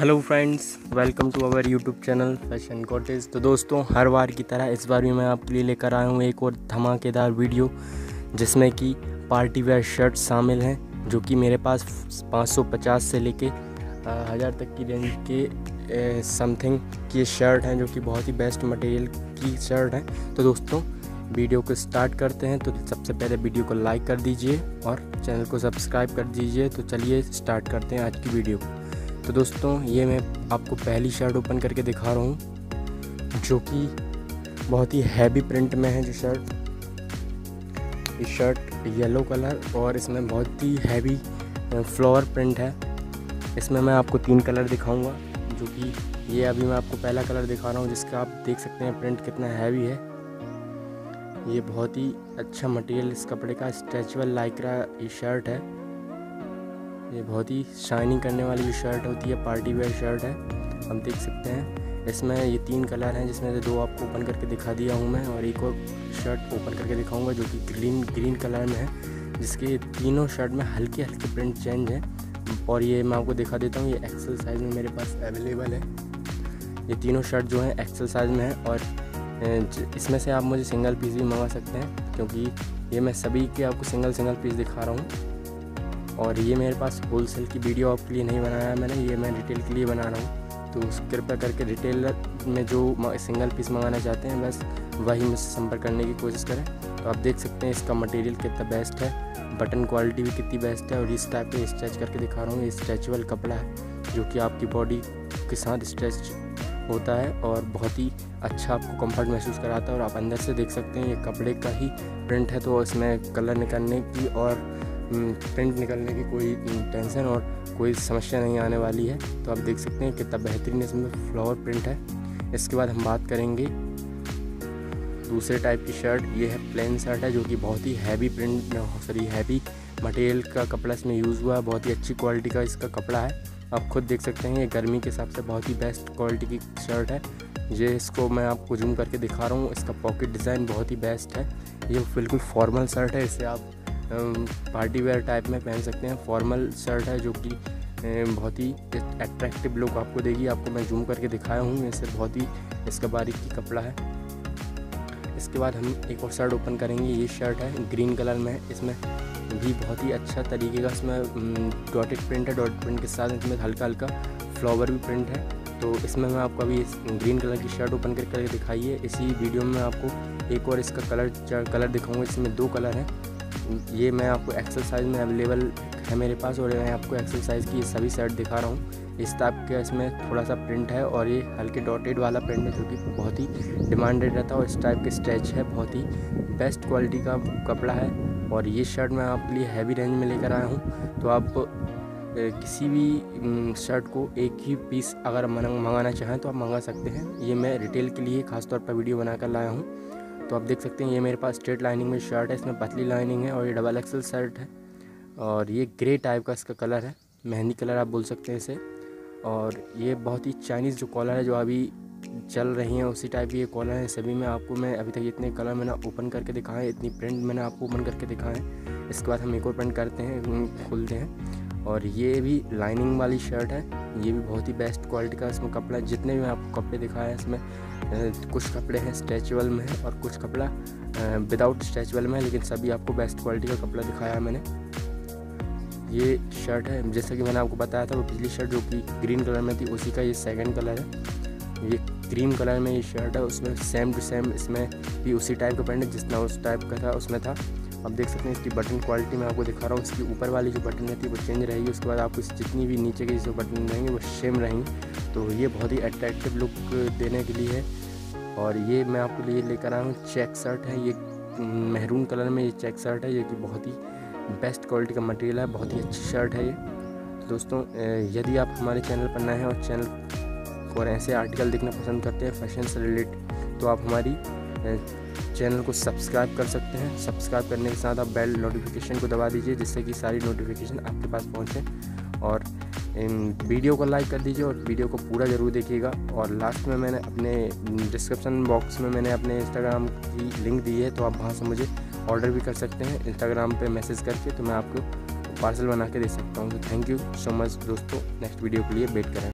Hello friends welcome to our YouTube channel fashion cottage तो दोस्तों, हर बार की तरह इस बार भी मैं आपके लिए लेकर आया हूँ एक और धमाकेदार वीडियो, जिसमें कि पार्टी वेयर शर्ट शामिल हैं, जो कि मेरे पास 550 से लेके हज़ार तक की रेंज के समथिंग की शर्ट हैं, जो कि बहुत ही बेस्ट मटेरियल की शर्ट हैं। तो दोस्तों, वीडियो को स्टार्ट करते हैं। तो सबसे पहले वीडियो को लाइक कर दीजिए और चैनल को सब्सक्राइब कर दीजिए। तो चलिए स्टार्ट करते हैं आज की वीडियो। तो दोस्तों, ये मैं आपको पहली शर्ट ओपन करके दिखा रहा हूँ, जो कि बहुत ही हैवी प्रिंट में है जो शर्ट ये शर्ट येलो कलर और इसमें बहुत ही हैवी फ्लावर प्रिंट है। इसमें मैं आपको तीन कलर दिखाऊँगा, जो कि ये अभी मैं आपको पहला कलर दिखा रहा हूँ, जिसका आप देख सकते हैं प्रिंट कितना हैवी है। ये बहुत ही अच्छा मटेरियल इस कपड़े का स्ट्रेचबल लाइक्रा ये शर्ट है। ये बहुत ही शाइनिंग करने वाली जो शर्ट होती है पार्टी वेयर शर्ट है, हम देख सकते हैं। इसमें ये तीन कलर हैं, जिसमें से दो आपको ओपन करके दिखा दिया हूँ मैं और एक और शर्ट ओपन करके दिखाऊँगा जो कि ग्रीन ग्रीन कलर में है, जिसके तीनों शर्ट में हल्के हल्के प्रिंट चेंज है। और ये मैं आपको दिखा देता हूँ, ये एक्सल साइज़ में मेरे पास अवेलेबल है। ये तीनों शर्ट जो हैं एक्सल साइज़ में है और इसमें से आप मुझे सिंगल पीस भी मंगा सकते हैं, क्योंकि ये मैं सभी के आपको सिंगल सिंगल पीस दिखा रहा हूँ। और ये मेरे पास होलसेल की वीडियो आपके लिए नहीं बनाया मैंने, ये मैं रिटेल के लिए बना रहा हूँ। तो कृपया करके रिटेलर में जो सिंगल पीस मंगाना चाहते हैं, बस वही मुझसे संपर्क करने की कोशिश करें। तो आप देख सकते हैं इसका मटेरियल कितना बेस्ट है बटन क्वालिटी भी कितनी बेस्ट है और इस टाइप के स्ट्रेच करके दिखा रहा हूँ। ये स्ट्रेचबल कपड़ा है, जो कि आपकी बॉडी के साथ स्ट्रेच होता है और बहुत ही अच्छा आपको कंफर्ट महसूस कराता है। और आप अंदर से देख सकते हैं, ये कपड़े का ही प्रिंट है तो इसमें कलर निकलने की और प्रिंट निकलने की कोई टेंशन और कोई समस्या नहीं आने वाली है। तो आप देख सकते हैं कितना बेहतरीन इसमें फ्लावर प्रिंट है। इसके बाद हम बात करेंगे दूसरे टाइप की शर्ट। ये है प्लेन शर्ट है, जो कि बहुत ही heavy print sorry, heavy material का कपड़ा इसमें यूज़ हुआ है। बहुत ही अच्छी क्वालिटी का इसका कपड़ा है। आप खुद देख सकते हैं, ये गर्मी के हिसाब से बहुत ही बेस्ट क्वालिटी की शर्ट है। ये इसको मैं आपको जूम करके दिखा रहा हूँ। इसका पॉकेट डिज़ाइन बहुत ही बेस्ट है। ये बिल्कुल फॉर्मल शर्ट है, इसे आप पार्टी वेयर टाइप में पहन सकते हैं। फॉर्मल शर्ट है जो कि बहुत ही अट्रैक्टिव लुक आपको देगी। आपको मैं जूम करके दिखाया हूँ। इसे बहुत ही इसका बारीक की कपड़ा है। इसके बाद हम एक और शर्ट ओपन करेंगे। ये शर्ट है ग्रीन कलर में। इसमें भी बहुत ही अच्छा तरीके का इसमें डॉटेड प्रिंट है। डॉटेड प्रिंट के साथ इसमें हल्का हल्का फ्लावर भी प्रिंट है। तो इसमें मैं आपको अभी ग्रीन कलर की शर्ट ओपन करके दिखाई है। इसी वीडियो में आपको एक और इसका कलर कलर दिखाऊँगा। इसमें दो कलर हैं। ये मैं आपको एक्सल साइज़ में अवेलेबल है मेरे पास और मैं आपको एक्सल साइज़ की सभी शर्ट दिखा रहा हूँ। इस टाइप के इसमें थोड़ा सा प्रिंट है और ये हल्के डॉटेड वाला प्रिंट है जो कि बहुत ही डिमांडेड रहता है और इस टाइप के स्ट्रेच है, बहुत ही बेस्ट क्वालिटी का कपड़ा है और ये शर्ट मैं आपके लिए हैवी रेंज में लेकर आया हूँ। तो आप किसी भी शर्ट को एक ही पीस अगर मंगाना चाहें तो आप मंगा सकते हैं। ये मैं रिटेल के लिए ख़ासतौर पर वीडियो बनाकर लाया हूँ। तो आप देख सकते हैं, ये मेरे पास स्ट्रेट लाइनिंग में शर्ट है, इसमें पतली लाइनिंग है और ये डबल एक्सल शर्ट है और ये ग्रे टाइप का इसका कलर है, मेहंदी कलर आप बोल सकते हैं इसे और ये बहुत ही चाइनीज़ जो कॉलर है, जो अभी चल रही हैं, उसी टाइप की ये कॉलर है, सभी में आपको मैं अभी तक इतने कलर मैंने ओपन करके दिखाए इतनी प्रिंट मैंने आपको ओपन करके दिखाए इसके बाद हम एक और प्रिंट करते हैं खोलते हैं। और ये भी लाइनिंग वाली शर्ट है। ये भी बहुत ही बेस्ट क्वालिटी का इसमें कपड़ा जितने भी आपको कपड़े दिखाए हैं इसमें कुछ कपड़े हैं स्ट्रेचबल में है और कुछ कपड़ा विदाउट स्ट्रेचबल में है, लेकिन सभी आपको बेस्ट क्वालिटी का कपड़ा दिखाया है मैंने। ये शर्ट है, जैसा कि मैंने आपको बताया था, वो पिछली शर्ट जो कि ग्रीन कलर में थी, उसी का ये सेकंड कलर है। ये क्रीम कलर में ये शर्ट है, उसमें सेम टू सेम इसमें भी उसी टाइप का पेंट है, जितना उस टाइप का था, उसमें था। आप देख सकते हैं इसकी बटन क्वालिटी मैं आपको दिखा रहा हूँ। इसकी ऊपर वाली जो बटन रहती है वो चेंज रहेगी। उसके बाद आपको जितनी भी नीचे की जो बटन रहेंगे, वो सेम रहेंगी। तो ये बहुत ही अट्रैक्टिव लुक देने के लिए है। और ये मैं आपको लिए लेकर आया हूँ। चेक शर्ट है। ये महरून कलर में ये चेक शर्ट है ये कि बहुत ही बेस्ट क्वालिटी का मटेरियल है। बहुत ही अच्छी शर्ट है ये। तो दोस्तों यदि आप हमारे चैनल पर नए हैं और चैनल और ऐसे आर्टिकल देखना पसंद करते हैं फ़ैशन से रिलेटेड तो आप हमारी चैनल को सब्सक्राइब कर सकते हैं। सब्सक्राइब करने के साथ आप बेल नोटिफिकेशन को दबा दीजिए, जिससे कि सारी नोटिफिकेशन आपके पास पहुँचे। और, इन वीडियो को लाइक कर दीजिए और वीडियो को पूरा ज़रूर देखिएगा। और लास्ट में मैंने अपने, डिस्क्रिप्शन बॉक्स में मैंने अपने इंस्टाग्राम की लिंक दी है तो आप वहाँ से मुझे ऑर्डर भी कर सकते हैं। इंस्टाग्राम पे मैसेज करके तो मैं आपको पार्सल बना के दे सकता हूँ। तो थैंक यू सो मच दोस्तों। नेक्स्ट वीडियो के लिए वेट करें।